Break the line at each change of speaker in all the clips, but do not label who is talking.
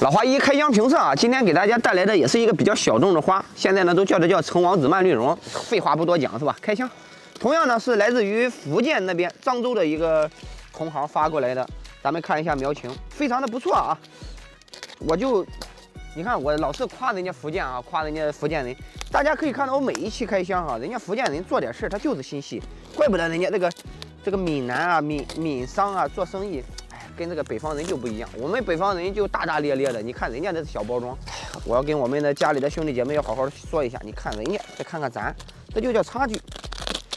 老花一开箱评测啊，今天给大家带来的也是一个比较小众的花，现在呢都叫它叫橙王子蔓绿绒。废话不多讲是吧？开箱，同样呢是来自于福建那边漳州的一个同行发过来的，咱们看一下苗情，非常的不错啊。我就，你看我老是夸人家福建啊，夸人家福建人，大家可以看到我每一期开箱啊，人家福建人做点事他就是心细，怪不得人家这个这个闽南啊、闽闽商啊做生意。跟这个北方人就不一样，我们北方人就大大咧咧的。你看人家这小包装，我要跟我们的家里的兄弟姐妹要好好说一下。你看人家，再看看咱，这就叫差距。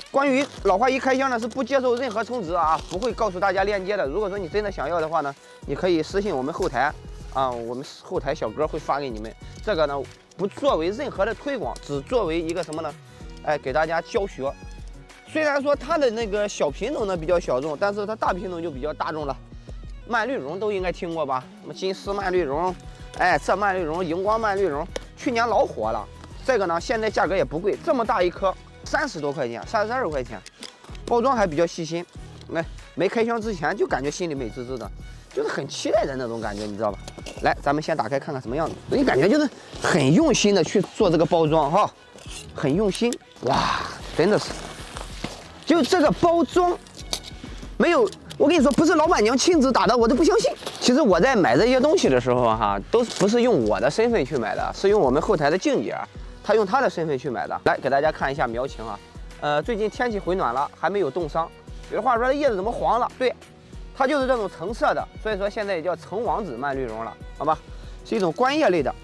关于老花一开箱呢，是不接受任何充值啊，不会告诉大家链接的。如果说你真的想要的话呢，你可以私信我们后台啊，我们后台小哥会发给你们。这个呢，不作为任何的推广，只作为一个什么呢？哎，给大家教学。虽然说它的那个小品种呢比较小众，但是它大品种就比较大众了。蔓绿绒都应该听过吧？什么金丝蔓绿绒，哎，这蔓绿绒、荧光蔓绿绒，去年老火了。这个呢，现在价格也不贵，这么大一颗，三十多块钱，三十二块钱，包装还比较细心。来，没开箱之前就感觉心里美滋滋的，就是很期待的那种感觉，你知道吧？来，咱们先打开看看什么样子。你感觉就是很用心的去做这个包装哈，很用心。哇，真的是，就这个包装没有。我跟你说，不是老板娘亲自打的，我都不相信。其实我在买这些东西的时候，哈，都不是用我的身份去买的，是用我们后台的静姐，她用她的身份去买的。来给大家看一下苗情啊，呃，最近天气回暖了，还没有冻伤。有的话说，这叶子怎么黄了？对，它就是这种橙色的，所以说现在也叫橙王子蔓绿绒了，好吧？是一种观叶类的。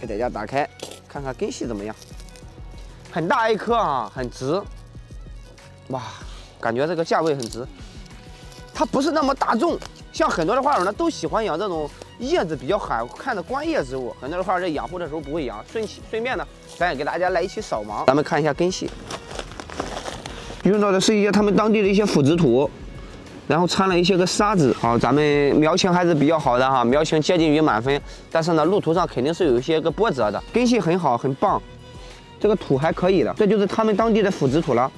给大家打开看看根系怎么样？很大一颗啊，很直。哇，感觉这个价位很值。它不是那么大众，像很多的花友呢都喜欢养这种叶子比较好看的观叶植物。很多的花友在养护的时候不会养，顺顺便呢，咱也给大家来一起扫盲。咱们看一下根系，用到的是一些他们当地的一些腐殖土，然后掺了一些个沙子。好，咱们苗情还是比较好的哈，苗情接近于满分，但是呢，路途上肯定是有一些个波折的。根系很好，很棒，这个土还可以的，这就是他们当地的腐殖土了。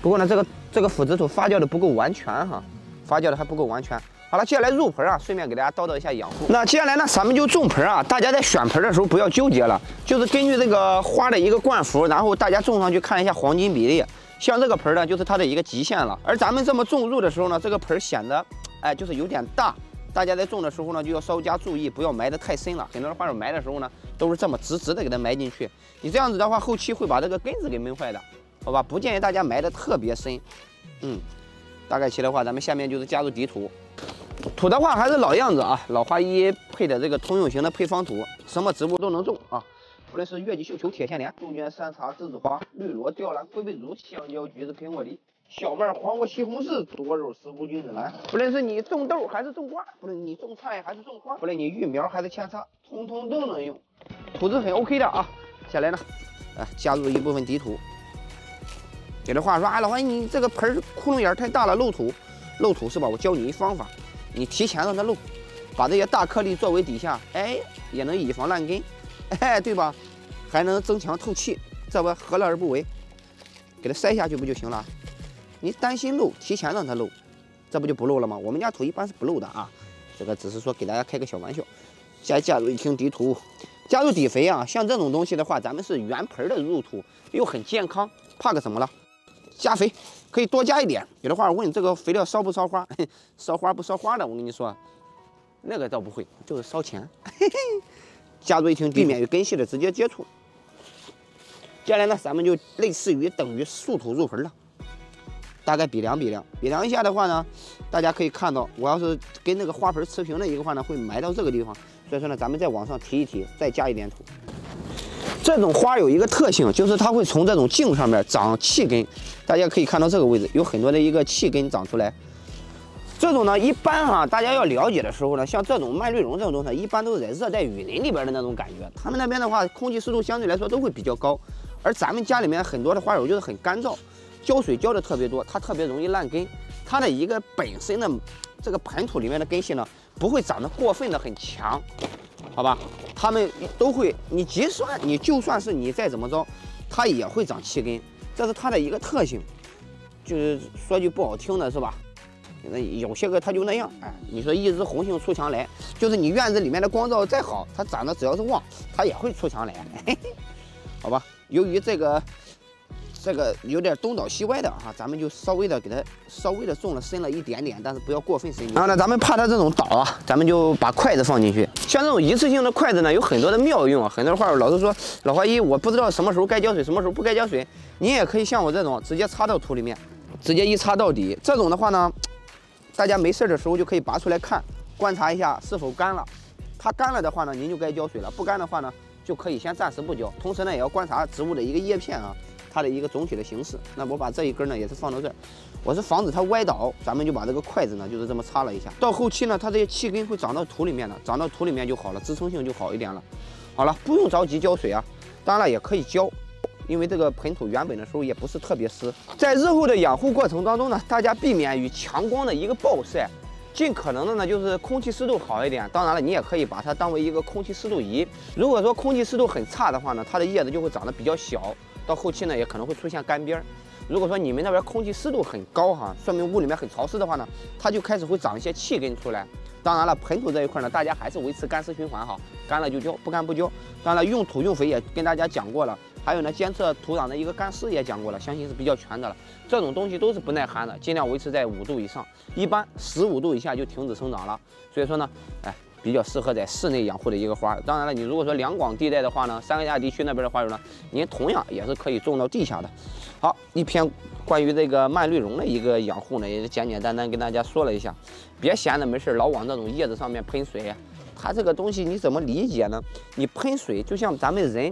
不过呢，这个这个腐殖土发酵的不够完全哈。发酵的还不够完全。好了，接下来入盆啊，顺便给大家叨叨一下养护。那接下来呢，咱们就种盆啊。大家在选盆的时候不要纠结了，就是根据这个花的一个冠幅，然后大家种上去看一下黄金比例。像这个盆呢，就是它的一个极限了。而咱们这么种入的时候呢，这个盆显得，哎，就是有点大。大家在种的时候呢，就要稍加注意，不要埋得太深了。很多人花友埋的时候呢，都是这么直直的给它埋进去。你这样子的话，后期会把这个根子给闷坏的，好吧？不建议大家埋得特别深。嗯。大概齐的话，咱们下面就是加入底土。土的话还是老样子啊，老花一配的这个通用型的配方土，什么植物都能种啊。无论是月季绣球、铁线莲、杜鹃、山茶、栀子花、绿萝、吊兰、龟背竹、香蕉、橘子、苹果梨、小麦、黄瓜、西红柿、多肉、石斛、君子兰。不论是你种豆还是种瓜，不论你种菜还是种花，不论你育苗还是扦插，通通都能用。土质很 OK 的啊。下来呢，来加入一部分底土。有的话说啊，老黄你这个盆窟窿眼太大了，漏土，漏土是吧？我教你一方法，你提前让它漏，把这些大颗粒作为底下，哎，也能以防烂根，哎，对吧？还能增强透气，这不何乐而不为？给它塞下去不就行了？你担心漏，提前让它漏，这不就不漏了吗？我们家土一般是不漏的啊，这个只是说给大家开个小玩笑。再加入一听底土，加入底肥啊，像这种东西的话，咱们是原盆的入土，又很健康，怕个什么了？加肥可以多加一点，有的话问这个肥料烧不烧花？烧花不烧花的，我跟你说，那个倒不会，就是烧钱。加入一听，避免与根系的直接接触。接下来呢，咱们就类似于等于速土入盆了，大概比量比量，比量一下的话呢，大家可以看到，我要是跟那个花盆持平的一个话呢，会埋到这个地方，所以说呢，咱们再往上提一提，再加一点土。这种花有一个特性，就是它会从这种茎上面长气根。大家可以看到这个位置有很多的一个气根长出来。这种呢，一般哈，大家要了解的时候呢，像这种蔓绿绒这种东西，一般都是在热带雨林里边的那种感觉。他们那边的话，空气湿度相对来说都会比较高。而咱们家里面很多的花友就是很干燥，浇水浇的特别多，它特别容易烂根。它的一个本身的这个盆土里面的根系呢，不会长得过分的很强。好吧，他们都会，你即算你就算是你再怎么着，它也会长气根，这是它的一个特性。就是说句不好听的是吧？那有些个它就那样，哎，你说一枝红杏出墙来，就是你院子里面的光照再好，它长得只要是旺，它也会出墙来，好吧？由于这个这个有点东倒西歪的哈，咱们就稍微的给它稍微的种了深了一点点，但是不要过分深。然后呢，咱们怕它这种倒啊，咱们就把筷子放进去。像这种一次性的筷子呢，有很多的妙用啊。很多话老是说老花一，我不知道什么时候该浇水，什么时候不该浇水。你也可以像我这种直接插到土里面，直接一插到底。这种的话呢。大家没事的时候就可以拔出来看，观察一下是否干了。它干了的话呢，您就该浇水了；不干的话呢，就可以先暂时不浇。同时呢，也要观察植物的一个叶片啊，它的一个总体的形式。那我把这一根呢也是放到这儿，我是防止它歪倒，咱们就把这个筷子呢就是这么插了一下。到后期呢，它这些气根会长到土里面的，长到土里面就好了，支撑性就好一点了。好了，不用着急浇水啊，当然了也可以浇。因为这个盆土原本的时候也不是特别湿，在日后的养护过程当中呢，大家避免与强光的一个暴晒，尽可能的呢就是空气湿度好一点。当然了，你也可以把它当为一个空气湿度仪。如果说空气湿度很差的话呢，它的叶子就会长得比较小，到后期呢也可能会出现干边儿。如果说你们那边空气湿度很高哈，说明屋里面很潮湿的话呢，它就开始会长一些气根出来。当然了，盆土这一块呢，大家还是维持干湿循环哈，干了就浇，不干不浇。当然了，用土用肥也跟大家讲过了。还有呢，监测土壤的一个干湿也讲过了，相信是比较全的了。这种东西都是不耐寒的，尽量维持在五度以上，一般十五度以下就停止生长了。所以说呢，哎，比较适合在室内养护的一个花。当然了，你如果说两广地带的话呢，三个亚地区那边的花友呢，您同样也是可以种到地下的。好，一篇关于这个蔓绿绒的一个养护呢，也是简简单单跟大家说了一下。别闲着没事老往这种叶子上面喷水，它这个东西你怎么理解呢？你喷水就像咱们人。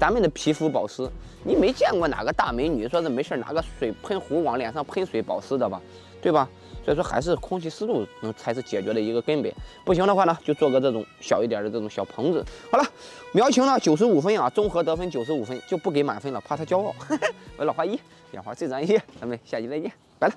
咱们的皮肤保湿，你没见过哪个大美女说是没事拿个水喷壶往脸上喷水保湿的吧？对吧？所以说还是空气湿度能才是解决的一个根本。不行的话呢，就做个这种小一点的这种小棚子。好了，苗情呢九十五分啊，综合得分九十五分，就不给满分了，怕他骄傲。我老花一，养花最专业，咱们下期再见，拜了。